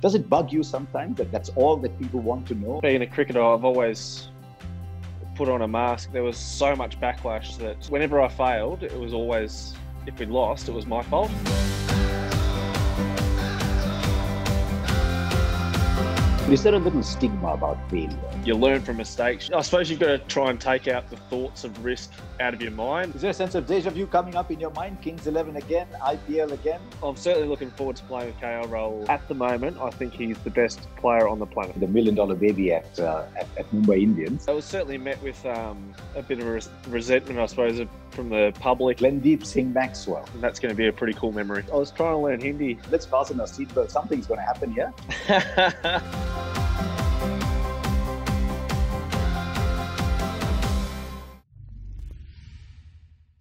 Does it bug you sometimes that that's all that people want to know? Being a cricketer, I've always put on a mask. There was so much backlash that whenever I failed, it was always, if we lost, it was my fault. Is there a little stigma about failure? You learn from mistakes. I suppose you've got to try and take out the thoughts of risk out of your mind. Is there a sense of deja vu coming up in your mind? Kings 11 again, IPL again? I'm certainly looking forward to playing with KL Rahul. At the moment, I think he's the best player on the planet. The million dollar baby at, uh, at, at, Mumbai Indians. I was certainly met with um, a bit of a res- resentment, I suppose, from the public. Glendeep Singh Maxwell. And that's going to be a pretty cool memory. I was trying to learn Hindi. Let's fasten our seatbelt. Something's going to happen here.